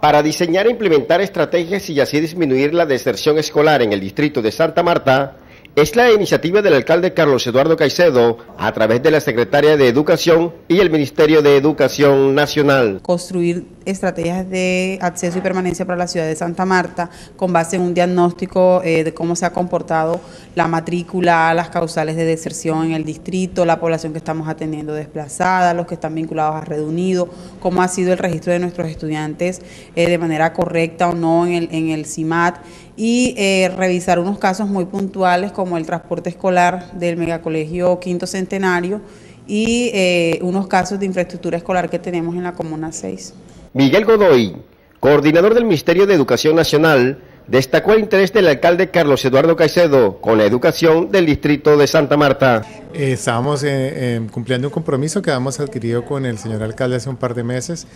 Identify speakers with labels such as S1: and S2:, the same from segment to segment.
S1: Para diseñar e implementar estrategias y así disminuir la deserción escolar en el distrito de Santa Marta, es la iniciativa del alcalde Carlos Eduardo Caicedo a través de la Secretaria de Educación y el Ministerio de Educación Nacional.
S2: Construir estrategias de acceso y permanencia para la ciudad de Santa Marta con base en un diagnóstico eh, de cómo se ha comportado la matrícula, las causales de deserción en el distrito, la población que estamos atendiendo desplazada, los que están vinculados a Red Unido, cómo ha sido el registro de nuestros estudiantes eh, de manera correcta o no en el, en el CIMAT y eh, revisar unos casos muy puntuales como el transporte escolar del megacolegio Quinto Centenario y eh, unos casos de infraestructura escolar que tenemos en la Comuna 6.
S1: Miguel Godoy, coordinador del Ministerio de Educación Nacional, destacó el interés del alcalde Carlos Eduardo Caicedo con la educación del distrito de Santa Marta.
S3: Eh, estábamos eh, cumpliendo un compromiso que habíamos adquirido con el señor alcalde hace un par de meses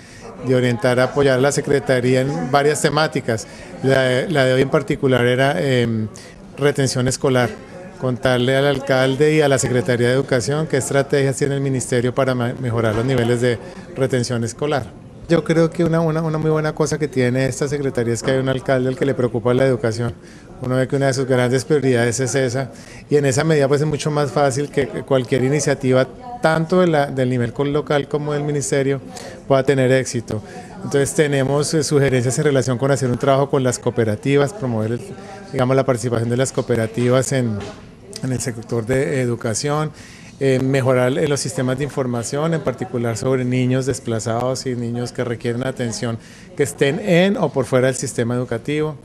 S3: de orientar a apoyar a la Secretaría en varias temáticas. La, de hoy en particular era em, retención escolar contarle al alcalde y a la Secretaría de Educación qué estrategias tiene el ministerio para mejorar los niveles de retención escolar. Yo creo que una, una, una, muy buena cosa que tiene esta secretaría es que hay un alcalde al que le preocupa la educación. Uno ve que una de sus grandes prioridades es esa y en esa medida pues es mucho más fácil que cualquier iniciativa, tanto de la, del nivel local como del ministerio, pueda tener éxito. Entonces tenemos eh, sugerencias en relación con hacer un trabajo con las cooperativas, promover digamos, la participación de las cooperativas en, en el sector de educación eh, mejorar los sistemas de información, en particular sobre niños desplazados y niños que requieren atención que estén en o por fuera del sistema educativo.